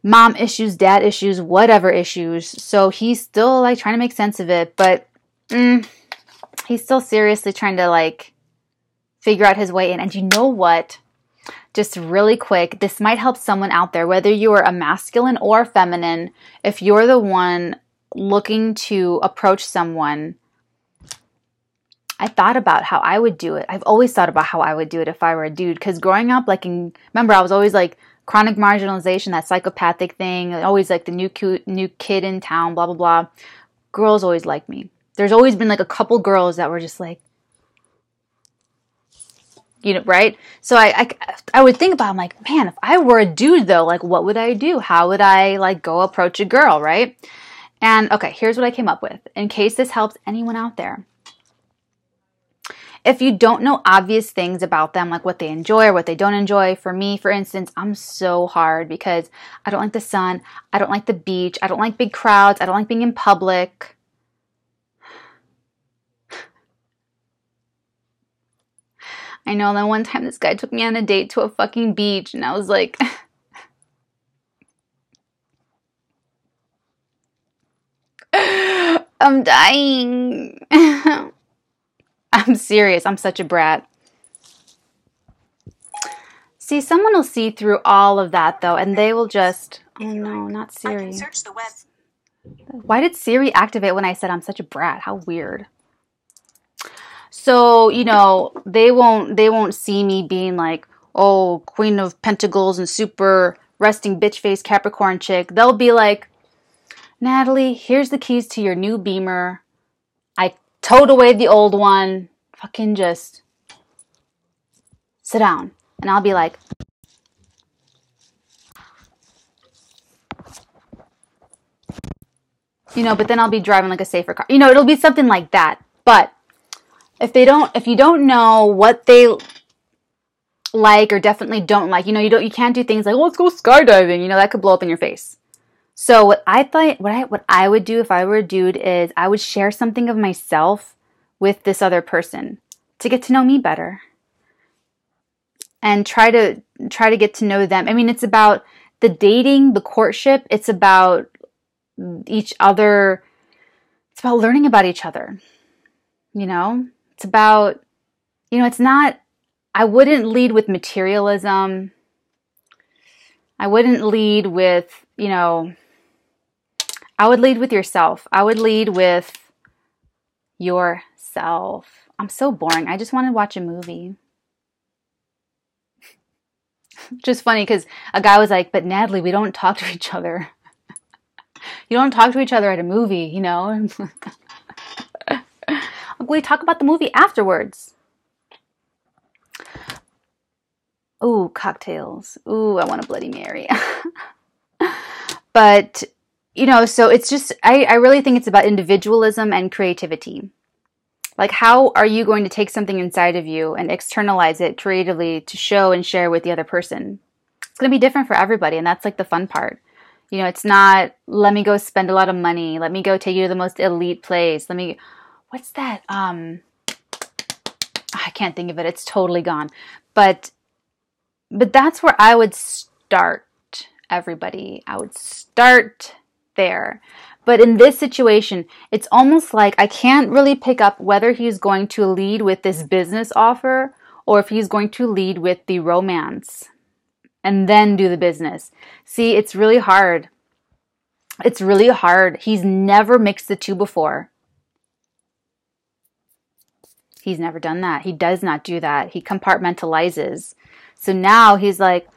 [SPEAKER 1] mom issues, dad issues, whatever issues. So he's still like trying to make sense of it, but mm, he's still seriously trying to like figure out his way in. And you know what? Just really quick, this might help someone out there, whether you are a masculine or feminine. If you're the one looking to approach someone I thought about how I would do it. I've always thought about how I would do it if I were a dude. Because growing up, like, in, remember, I was always like chronic marginalization, that psychopathic thing, always like the new cute, new kid in town, blah blah blah. Girls always like me. There's always been like a couple girls that were just like, you know, right? So I, I, I would think about, I'm like, man, if I were a dude though, like, what would I do? How would I like go approach a girl, right? And okay, here's what I came up with in case this helps anyone out there. If you don't know obvious things about them, like what they enjoy or what they don't enjoy, for me, for instance, I'm so hard because I don't like the sun, I don't like the beach, I don't like big crowds, I don't like being in public. I know that one time this guy took me on a date to a fucking beach and I was like I'm dying. I'm serious. I'm such a brat. See, someone will see through all of that though, and they will just. Oh no, not Siri. search the web. Why did Siri activate when I said I'm such a brat? How weird. So, you know, they won't they won't see me being like, "Oh, Queen of Pentacles and super resting bitch face Capricorn chick." They'll be like, "Natalee, here's the keys to your new Beamer. Towed away the old one. Fucking just sit down." And I'll be like, you know, but then I'll be driving like a safer car. You know, it'll be something like that. But if they don't if you don't know what they like or definitely don't like, you know, you don't you can't do things like, well, let's go skydiving, you know, that could blow up in your face. So what I thought what I what I would do if I were a dude is I would share something of myself with this other person to get to know me better. And try to try to get to know them. I mean, it's about the dating, the courtship, it's about each other it's about learning about each other. You know? It's about, you know, it's not, I wouldn't lead with materialism. I wouldn't lead with, you know, I would lead with yourself. I would lead with yourself. I'm so boring. I just want to watch a movie. just funny because a guy was like, But Natalee, we don't talk to each other. you don't talk to each other at a movie, you know? we talk about the movie afterwards. Ooh, cocktails. Ooh, I want a Bloody Mary. but, you know, so it's just, I, I really think it's about individualism and creativity. Like, how are you going to take something inside of you and externalize it creatively to show and share with the other person? It's going to be different for everybody, and that's like the fun part. You know, it's not, let me go spend a lot of money. Let me go take you to the most elite place. Let me, what's that? Um, I can't think of it. It's totally gone. But but that's where I would start everybody. I would start there. But in this situation, it's almost like I can't really pick up whether he's going to lead with this business offer or if he's going to lead with the romance and then do the business. See, it's really hard. It's really hard. He's never mixed the two before. He's never done that. He does not do that. He compartmentalizes. So now he's like,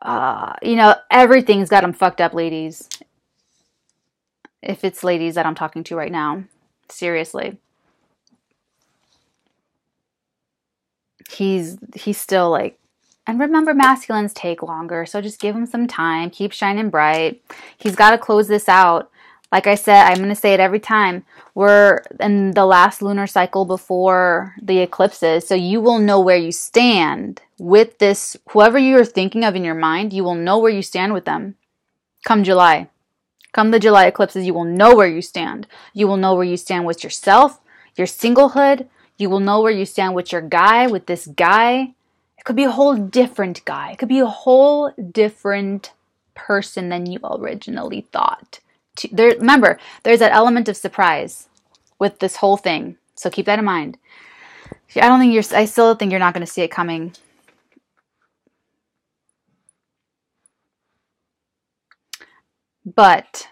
[SPEAKER 1] uh, you know, everything's got him fucked up, ladies. If it's ladies that I'm talking to right now, seriously. He's he's still like and remember masculines take longer, so just give him some time, keep shining bright. He's got to close this out like I said, I'm going to say it every time. We're in the last lunar cycle before the eclipses, so you will know where you stand with this. Whoever you're thinking of in your mind, you will know where you stand with them come July. Come the July eclipses, you will know where you stand. You will know where you stand with yourself, your singlehood. You will know where you stand with your guy, with this guy. It could be a whole different guy. It could be a whole different person than you originally thought there remember there's that element of surprise with this whole thing so keep that in mind i don't think you're i still think you're not going to see it coming but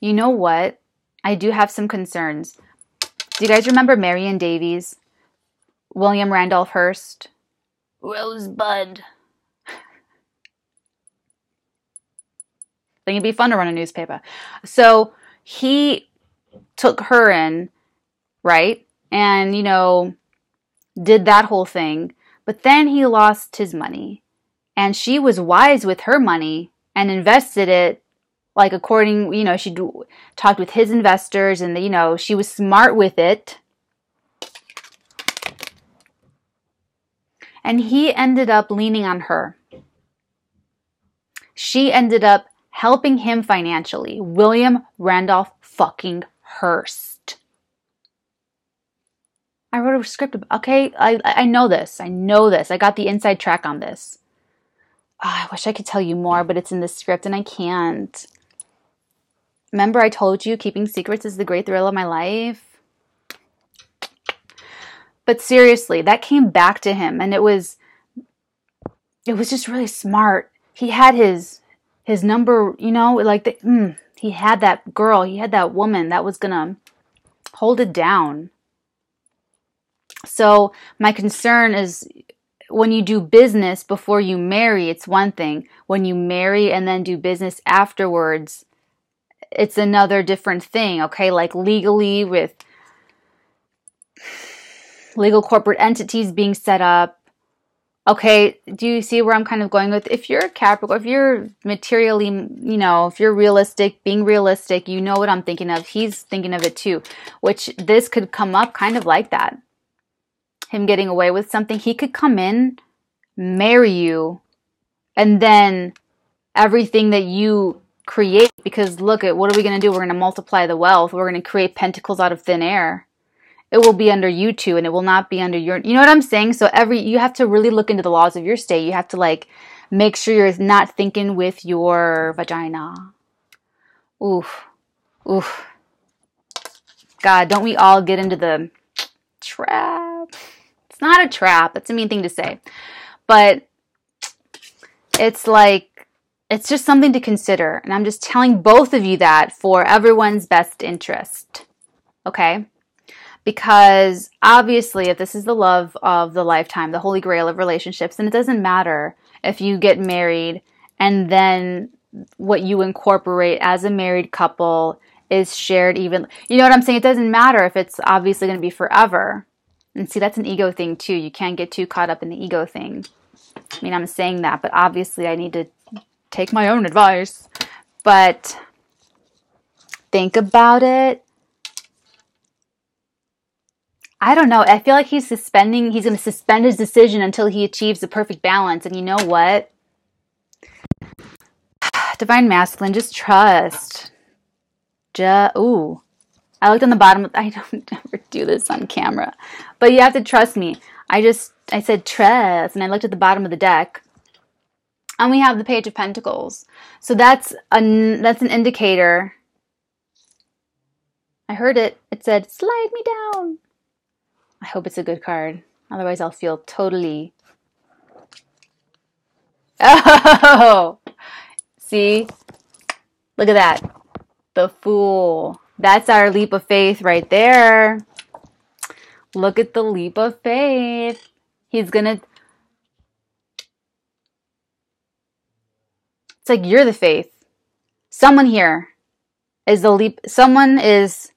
[SPEAKER 1] you know what i do have some concerns do you guys remember marion davies william randolph hearst rosebud think it'd be fun to run a newspaper. So he took her in, right? And, you know, did that whole thing. But then he lost his money. And she was wise with her money and invested it like according, you know, she talked with his investors and, you know, she was smart with it. And he ended up leaning on her. She ended up helping him financially. William Randolph fucking Hearst. I wrote a script. About, okay, I I know this. I know this. I got the inside track on this. Oh, I wish I could tell you more, but it's in the script and I can't. Remember, I told you keeping secrets is the great thrill of my life? But seriously, that came back to him and it was it was just really smart. He had his his number, you know, like the, mm, he had that girl, he had that woman that was going to hold it down. So, my concern is when you do business before you marry, it's one thing. When you marry and then do business afterwards, it's another different thing, okay? Like legally with legal corporate entities being set up. Okay, do you see where I'm kind of going with? If you're a Capricorn, if you're materially, you know, if you're realistic, being realistic, you know what I'm thinking of. He's thinking of it too, which this could come up kind of like that. Him getting away with something. He could come in, marry you, and then everything that you create because look at what are we going to do? We're going to multiply the wealth. We're going to create pentacles out of thin air. It will be under you two and it will not be under your You know what I'm saying? So every you have to really look into the laws of your state. You have to like make sure you're not thinking with your vagina. Oof. Oof. God, don't we all get into the trap? It's not a trap. That's a mean thing to say. But it's like it's just something to consider. And I'm just telling both of you that for everyone's best interest. Okay? Because obviously, if this is the love of the lifetime, the holy grail of relationships, then it doesn't matter if you get married and then what you incorporate as a married couple is shared even. You know what I'm saying? It doesn't matter if it's obviously going to be forever. And see, that's an ego thing too. You can't get too caught up in the ego thing. I mean, I'm saying that, but obviously, I need to take my own advice. But think about it. I don't know. I feel like he's suspending, he's going to suspend his decision until he achieves the perfect balance. And you know what? Divine masculine, just trust. Just, ooh. I looked on the bottom. I don't ever do this on camera, but you have to trust me. I just, I said trust, and I looked at the bottom of the deck, and we have the page of pentacles. So that's a that's an indicator. I heard it. It said slide me down. I hope it's a good card. Otherwise i'll feel totally oh! See? Look at that. The fool that's our leap of faith right there look at the leap of faith he's gonna It's like you're the faith. Someone here is the leap. Someone is.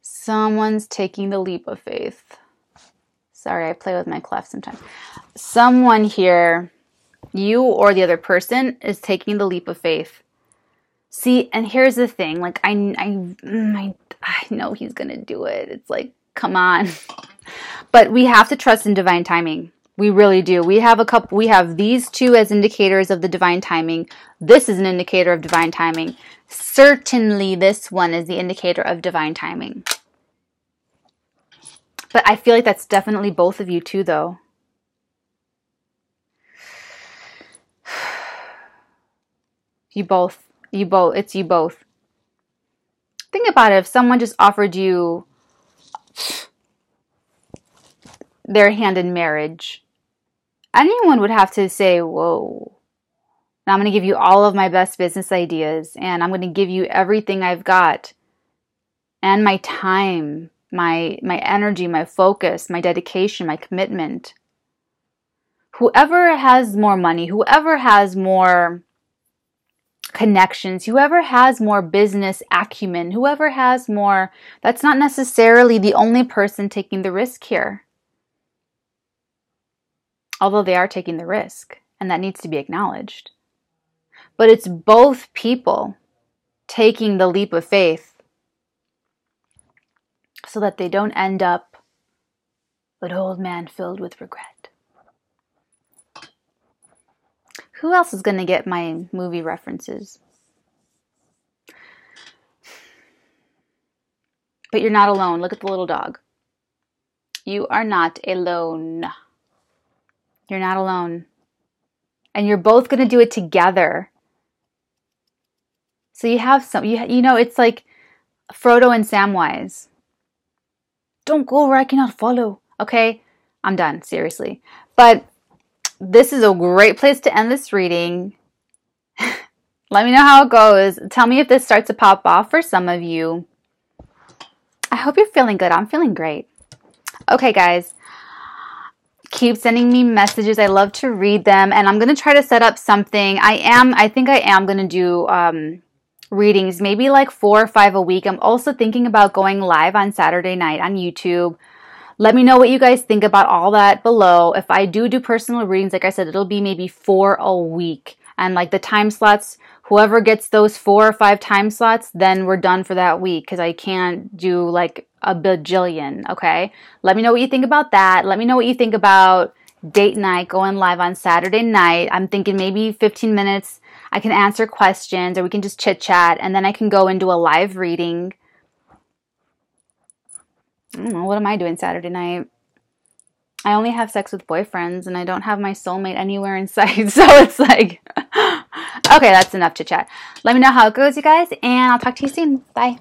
[SPEAKER 1] Someone's taking the leap of faith. Sorry, I play with my clef sometimes. Someone here, you or the other person, is taking the leap of faith. See, and here's the thing like, I, I, mm, I, I know he's gonna do it. It's like, come on. But we have to trust in divine timing. We really do. We have a couple, we have these two as indicators of the divine timing. This is an indicator of divine timing. Certainly, this one is the indicator of divine timing. But I feel like that's definitely both of you too, though. You both. You both. It's you both. Think about it. If someone just offered you their hand in marriage, anyone would have to say, Whoa, now I'm going to give you all of my best business ideas and I'm going to give you everything I've got and my time, my my energy, my focus, my dedication, my commitment. whoever has more money, whoever has more connections, whoever has more business acumen, whoever has more, that's not necessarily the only person taking the risk here. Although they are taking the risk, and that needs to be acknowledged. But it's both people taking the leap of faith so that they don't end up an old man filled with regret. Who else is going to get my movie references? But you're not alone. Look at the little dog. You are not alone. You're not alone. And you're both going to do it together. So you have some, you, you know, it's like Frodo and Samwise. Don't go where I cannot follow. Okay, I'm done, seriously. But this is a great place to end this reading. Let me know how it goes. Tell me if this starts to pop off for some of you. I hope you're feeling good. I'm feeling great. Okay, guys. Keep sending me messages. I love to read them. And I'm going to try to set up something. I am, I think I am going to do um, readings, maybe like four or five a week. I'm also thinking about going live on Saturday night on YouTube. Let me know what you guys think about all that below. If I do do personal readings, like I said, it'll be maybe four a week. And like the time slots, whoever gets those four or five time slots, then we're done for that week because I can't do like a bajillion. Okay. Let me know what you think about that. Let me know what you think about date night going live on Saturday night. I'm thinking maybe 15 minutes I can answer questions or we can just chit chat and then I can go into a live reading. Mm, know, what am I doing Saturday night? I only have sex with boyfriends and I don't have my soulmate anywhere in sight. So it's like, okay, that's enough chit chat. Let me know how it goes, you guys, and I'll talk to you soon. Bye.